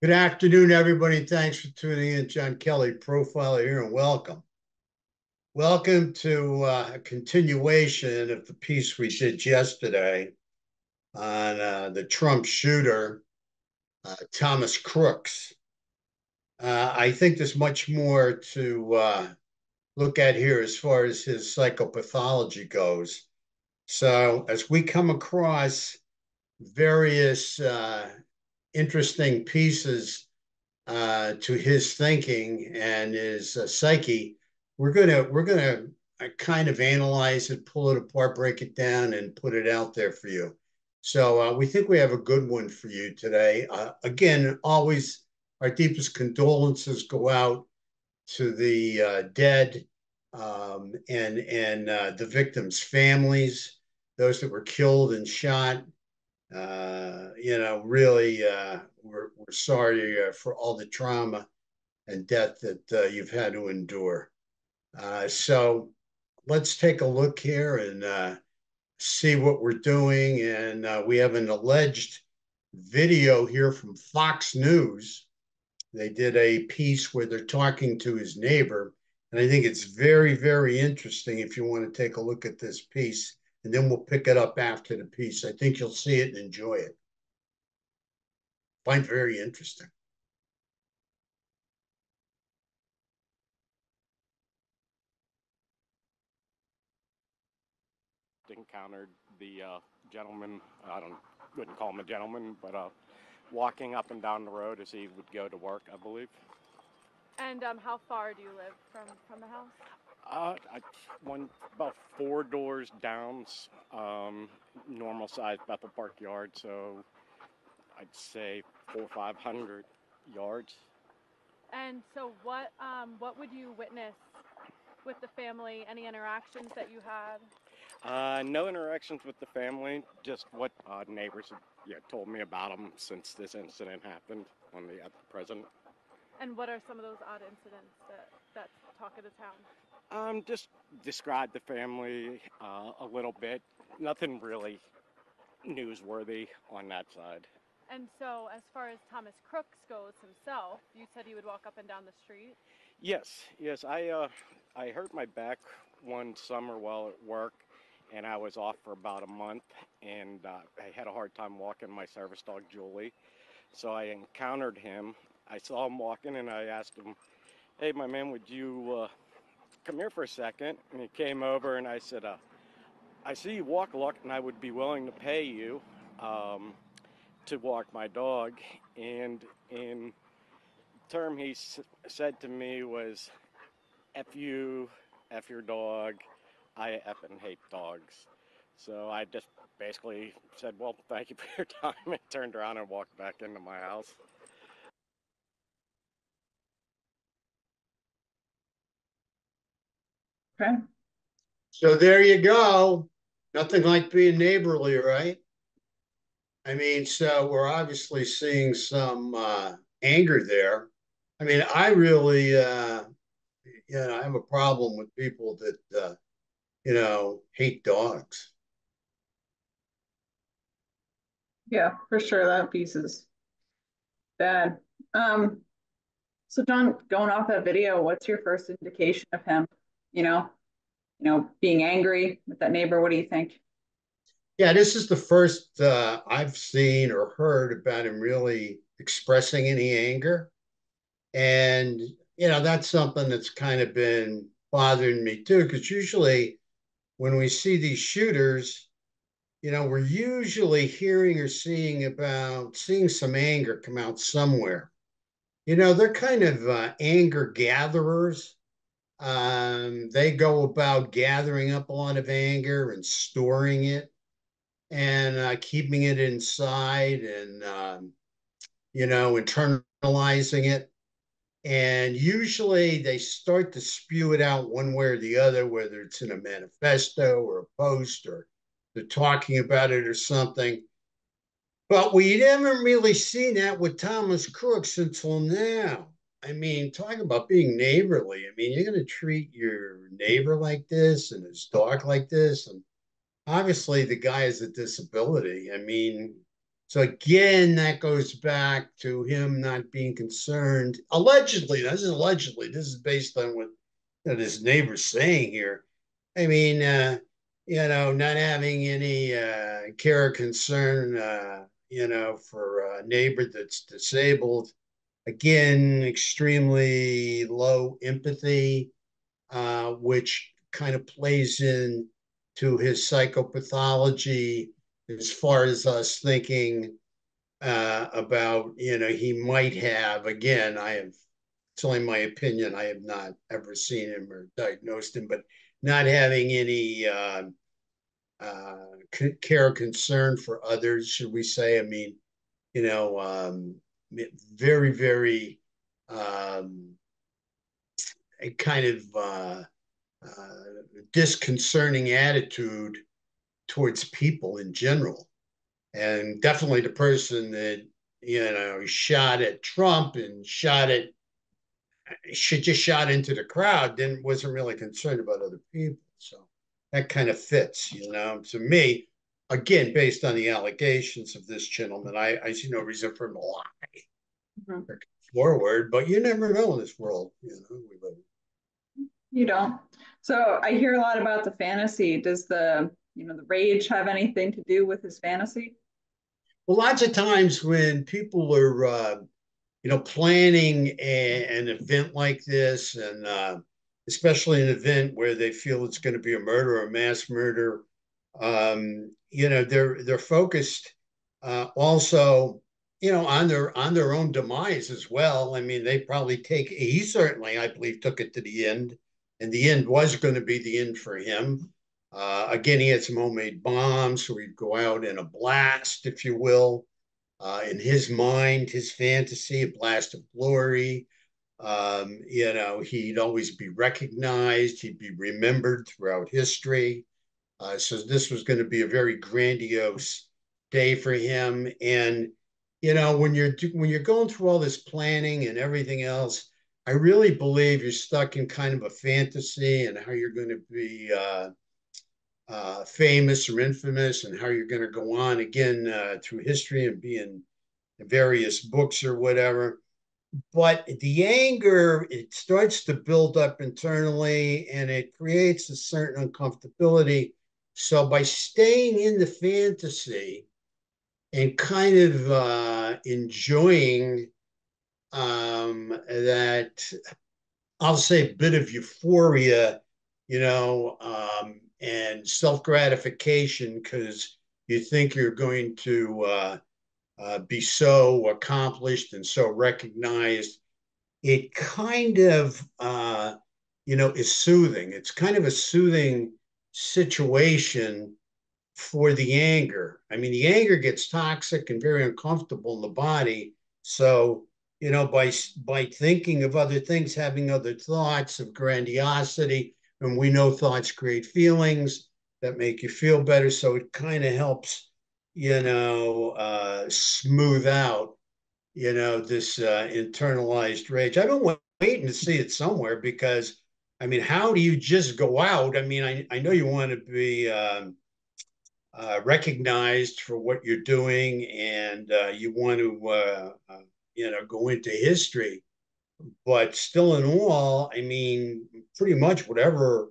Good afternoon, everybody. Thanks for tuning in. John Kelly, profiler here, and welcome. Welcome to uh, a continuation of the piece we did yesterday on uh, the Trump shooter, uh, Thomas Crooks. Uh, I think there's much more to uh, look at here as far as his psychopathology goes. So, as we come across various uh, interesting pieces uh, to his thinking and his uh, psyche. We're gonna we're gonna uh, kind of analyze it, pull it apart, break it down, and put it out there for you. So uh, we think we have a good one for you today. Uh, again, always our deepest condolences go out to the uh, dead um, and and the victims' families, those that were killed and shot uh, you know, really, uh, we're, we're sorry uh, for all the trauma and death that uh, you've had to endure. Uh, so let's take a look here and uh, see what we're doing. And we have an alleged video here from Fox News. They did a piece where they're talking to his neighbor. And I think it's very, very interesting if you want to take a look at this piece and then we'll pick it up after the piece. I think you'll see it and enjoy it. Find very interesting. Encountered the uh, gentleman. I don't wouldn't call him a gentleman, but uh, walking up and down the road as he would go to work, I believe. And um, how far do you live from from the house? Uh, I, one about four doors down, um, normal size Bethel Park yard, so I'd say four or five hundred yards. And so, what um, what would you witness with the family? Any interactions that you had? Uh, no interactions with the family. Just what uh, neighbors have yeah, told me about them since this incident happened on the at the present. And what are some of those odd incidents that that talk of the town? Um, just describe the family uh, a little bit. Nothing really newsworthy on that side. And so, as far as Thomas Crooks goes himself, you said he would walk up and down the street. Yes, yes. I uh, I hurt my back one summer while at work, and I was off for about a month, and uh, I had a hard time walking my service dog Julie. So I encountered him. I saw him walking, and I asked him, "Hey, my man, would you?" Uh, come here for a second. And he came over and I said, uh, I see you walk a lot and I would be willing to pay you um, to walk my dog. And in term he s- said to me was, F you, F your dog, I and hate dogs. So I just basically said, well, thank you for your time and turned around and walked back into my house. Okay. So there you go. Nothing like being neighborly, right? I mean, so we're obviously seeing some uh, anger there. I mean, I really, uh, you know, I have a problem with people that, uh, you know, hate dogs. Yeah, for sure. That piece is bad. Um, so John, going off that video, what's your first indication of him? You know, you know, being angry with that neighbor. What do you think? Yeah, this is the first uh, I've seen or heard about him really expressing any anger. And, you know, that's something that's kind of been bothering me too, because usually when we see these shooters, you know, we're usually hearing or seeing about seeing some anger come out somewhere. You know, they're kind of uh, anger gatherers. Um, they go about gathering up a lot of anger and storing it and uh, keeping it inside and, um, you know, internalizing it. And usually they start to spew it out one way or the other, whether it's in a manifesto or a post or they're talking about it or something. But we haven't really seen that with Thomas Crooks until now. I mean, talking about being neighborly. I mean, you're going to treat your neighbor like this and his dog like this. And obviously, the guy has a disability. I mean, So again, that goes back to him not being concerned. Allegedly, this is allegedly. This is based on what you know, this neighbor's saying here. I mean, uh, you know, not having any uh, care or concern, uh, you know, for a neighbor that's disabled. Again, extremely low empathy, uh, which kind of plays in to his psychopathology as far as us thinking uh, about, you know, he might have, again, I have, it's only my opinion, I have not ever seen him or diagnosed him, but not having any uh, uh, care concern for others, should we say? I mean, you know, um, very, very um, a kind of uh, uh, disconcerting attitude towards people in general. And definitely the person that, you know, shot at Trump and shot at, she just shot into the crowd, then wasn't really concerned about other people. So that kind of fits, you know, to me, again, based on the allegations of this gentleman, I, I see no reason for him to lie mm-hmm. forward, but you never know in this world, you know, we live. You don't. So I hear a lot about the fantasy. Does the you know the rage have anything to do with his fantasy? Well, lots of times when people are uh, you know planning a, an event like this, and uh, especially an event where they feel it's going to be a murder or a mass murder, um, you know they're they're focused uh, also you know on their on their own demise as well. I mean, they probably take he certainly I believe took it to the end, and the end was going to be the end for him. Uh, again, he had some homemade bombs, so he'd go out in a blast, if you will. Uh, in his mind, his fantasy, a blast of glory. Um, you know, he'd always be recognized, he'd be remembered throughout history. Uh, so this was going to be a very grandiose day for him. And you know, when you're when you're going through all this planning and everything else, I really believe you're stuck in kind of a fantasy and how you're going to be uh, uh, famous or infamous and how you're going to go on again uh, through history and be in various books or whatever. But the anger, it starts to build up internally and it creates a certain uncomfortability. So by staying in the fantasy and kind of uh, enjoying um, that, I'll say, a bit of euphoria, you know, um, and self gratification because you think you're going to uh, uh, be so accomplished and so recognized. It kind of, uh, you know, is soothing. It's kind of a soothing situation for the anger. I mean, the anger gets toxic and very uncomfortable in the body. So, you know, by by thinking of other things, having other thoughts of grandiosity, and we know thoughts create feelings that make you feel better. So it kind of helps, you know, uh, smooth out, you know, this uh, internalized rage. I've been waiting to see it somewhere because, I mean, how do you just go out? I mean, I, I know you want to be um, uh, recognized for what you're doing and uh, you want to, uh, uh, you know, go into history but still in all, I mean, pretty much whatever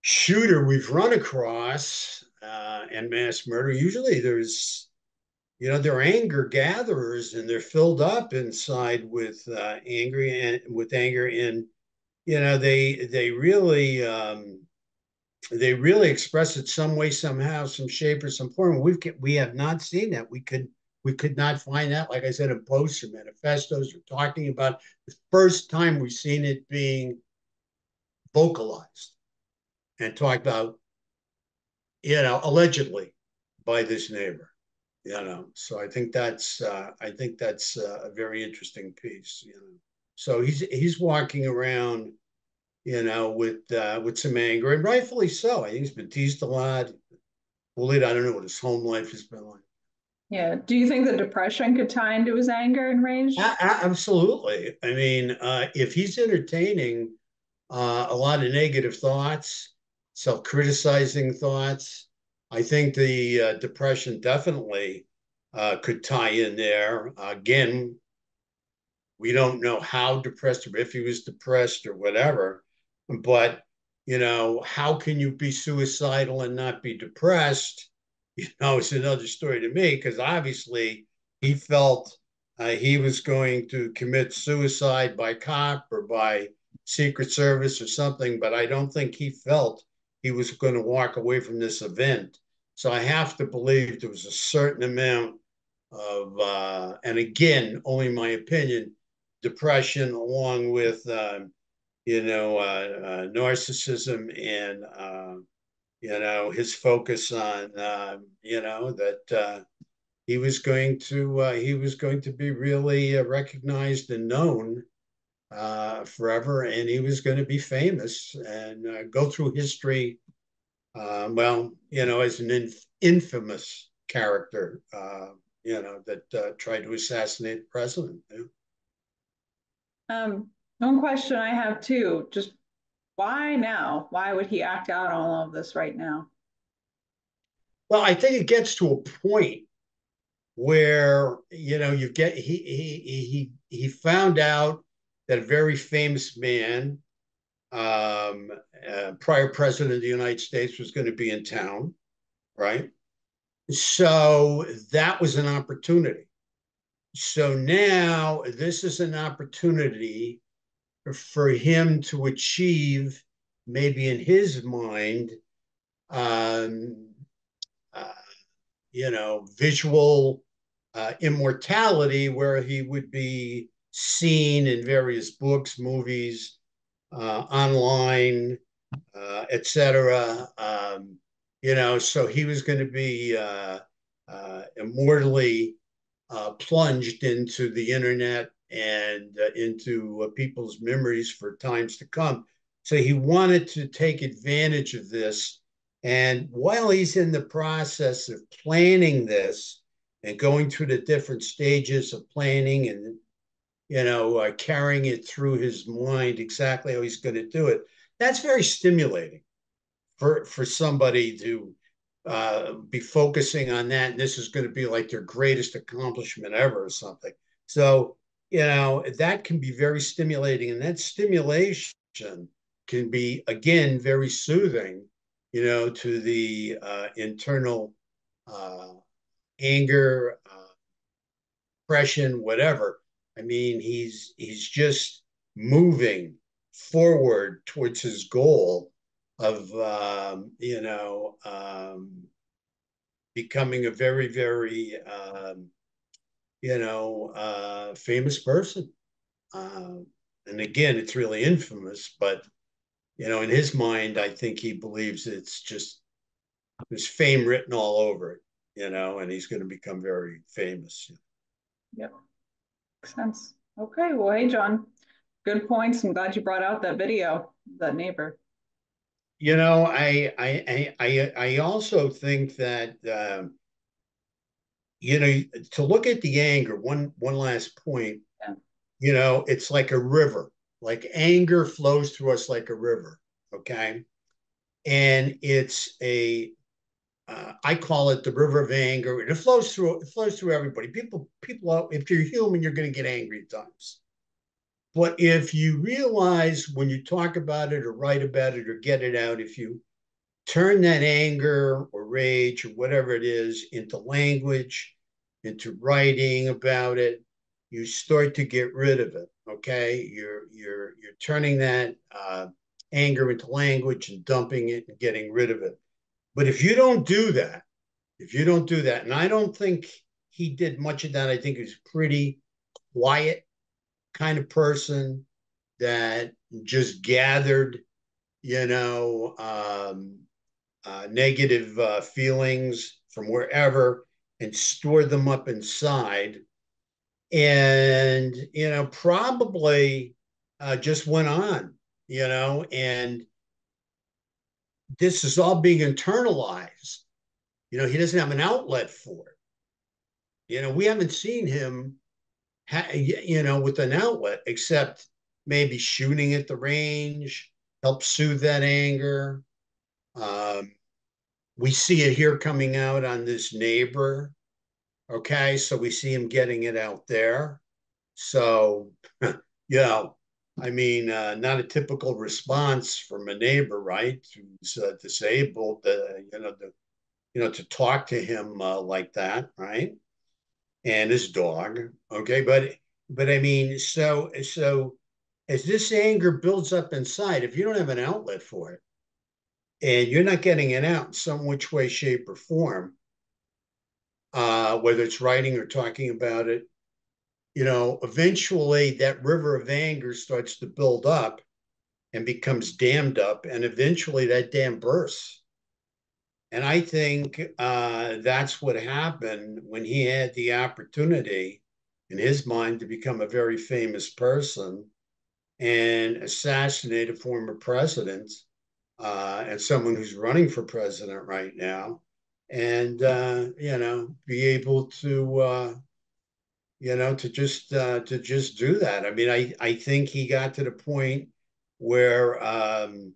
shooter we've run across uh, and mass murder, usually there's, you know, they're anger gatherers and they're filled up inside with uh, angry and with anger and you know they they really um, they really express it some way somehow some shape or some form we've we have not seen that we could we could not find that, like I said, in posts or manifestos or talking about the first time we've seen it being vocalized and talked about, you know, allegedly by this neighbor. You know, so I think that's uh, I think that's uh, a very interesting piece. You know, so he's he's walking around, you know, with uh, with some anger and rightfully so. I think he's been teased a lot, bullied. I don't know what his home life has been like. Yeah. Do you think the depression could tie into his anger and rage? A- absolutely. I mean, uh, if he's entertaining uh, a lot of negative thoughts, self criticizing thoughts, I think the uh, depression definitely uh, could tie in there. Again, we don't know how depressed or if he was depressed or whatever, but you know, how can you be suicidal and not be depressed? You know, it's another story to me because obviously he felt uh, he was going to commit suicide by cop or by Secret Service or something, but I don't think he felt he was going to walk away from this event. So I have to believe there was a certain amount of, uh, and again, only my opinion, depression along with, uh, you know, uh, uh narcissism and, uh, you know, his focus on, uh, you know, that he was going to, he was going to be really recognized and known uh, forever, and he was going to be famous and uh, go through history. Uh, well, you know, as an inf- infamous character, uh, you know, that uh, tried to assassinate the president. Yeah. Um, one question I have too, just why now? Why would he act out on all of this right now? Well, I think it gets to a point where you know you get he he he he found out that a very famous man, um, uh, prior president of the United States, was going to be in town, right? So that was an opportunity. So now this is an opportunity for him to achieve, maybe in his mind, um, uh, you know, visual uh, immortality, where he would be seen in various books, movies, uh, online, uh, etc. Um, you know, so he was going to be uh, uh immortally uh, plunged into the internet and uh, into people's memories for times to come. So he wanted to take advantage of this. And while he's in the process of planning this and going through the different stages of planning and you know, uh, carrying it through his mind exactly how he's going to do it. That's very stimulating for for somebody to uh, be focusing on that. And this is going to be like their greatest accomplishment ever or something. So, you know, that can be very stimulating. And that stimulation can be, again, very soothing, you know, to the uh, internal uh, anger, uh, depression, whatever I mean, he's he's just moving forward towards his goal of um, you know um, becoming a very very um, you know uh, famous person. Uh, and again, it's really infamous, but you know, in his mind, I think he believes it's just there's fame written all over it, you know, and he's going to become very famous. Yep. Makes sense. Okay, well, hey, John, good points. I'm glad you brought out that video, that neighbor. You know, I I I I also think that um, you know to look at the anger. One one last point. Yeah. You know, it's like a river. Like anger flows through us like a river. Okay, and it's a uh, I call it the river of anger. It flows through. It flows through everybody. People, people. If you're human, you're going to get angry at times. But if you realize when you talk about it or write about it or get it out, if you turn that anger or rage or whatever it is into language, into writing about it, you start to get rid of it. Okay, you're you're you're turning that uh, anger into language and dumping it and getting rid of it. But if you don't do that, if you don't do that, and I don't think he did much of that, I think he was pretty quiet kind of person that just gathered, you know, um, uh, negative uh, feelings from wherever and stored them up inside. And, you know, probably uh, just went on, you know, and this is all being internalized. You know, he doesn't have an outlet for it. You know, we haven't seen him, you know, with an outlet except maybe shooting at the range, help soothe that anger. Um, we see it here coming out on this neighbor. Okay, so we see him getting it out there. So, you know, I mean, uh, not a typical response from a neighbor, right? Who's uh, disabled, uh, you know, the, you know, to talk to him uh, like that, right? And his dog, okay, but but I mean, so so as this anger builds up inside, if you don't have an outlet for it, and you're not getting it out in some which way, shape, or form, uh, whether it's writing or talking about it, you know, eventually that river of anger starts to build up and becomes dammed up, and eventually that dam bursts. And I think uh, that's what happened when he had the opportunity in his mind to become a very famous person and assassinate a former president uh, and someone who's running for president right now, and uh, you know, be able to uh, you know, to just uh, to just do that. I mean, I I think he got to the point where um,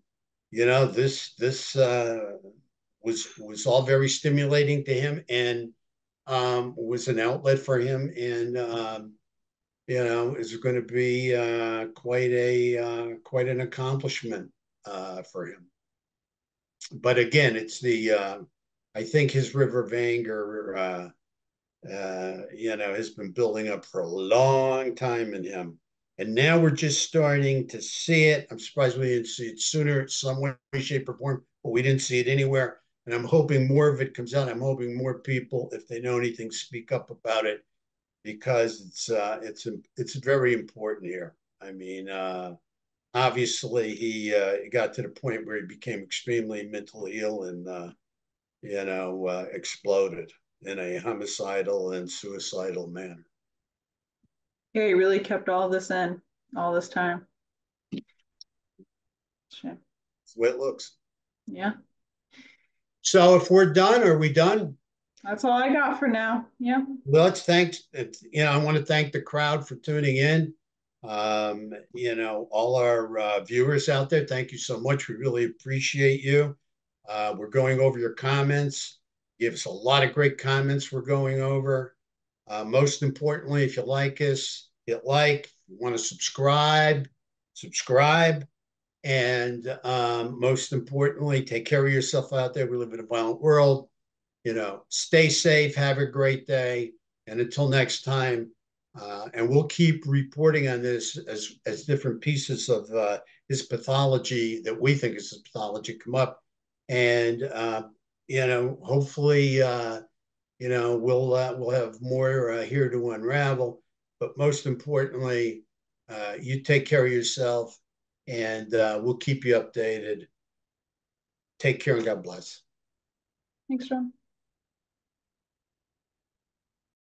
you know this this uh, was was all very stimulating to him and um, was an outlet for him, and um, you know, is going to be uh, quite a uh, quite an accomplishment uh, for him. But again, it's the uh, I think his river of anger uh, uh, you know, has been building up for a long time in him. And now we're just starting to see it. I'm surprised we didn't see it sooner, some way, shape, or form, but we didn't see it anywhere. And I'm hoping more of it comes out. I'm hoping more people, if they know anything, speak up about it because it's uh, it's it's very important here. I mean, uh, obviously he uh, got to the point where he became extremely mentally ill and uh, you know uh, exploded in a homicidal and suicidal manner. Yeah, he really kept all this in all this time. Sure. That's the way it looks. Yeah. So if we're done, are we done? That's all I got for now. Yeah. Well, let's thank, you know, I want to thank the crowd for tuning in. Um, you know, all our uh, viewers out there, thank you so much. We really appreciate you. Uh, we're going over your comments. Give us a lot of great comments we're going over. Uh, most importantly, if you like us, hit like. If you want to subscribe, subscribe. And um, most importantly, take care of yourself out there. We live in a violent world. You know, stay safe. Have a great day. And until next time, uh, and we'll keep reporting on this as as different pieces of uh, pathology that we think is his pathology come up. And uh, you know, hopefully, uh, you know, we'll uh, we'll have more uh, here to unravel. But most importantly, you take care of yourself, and uh, we'll keep you updated. Take care and God bless. Thanks, John.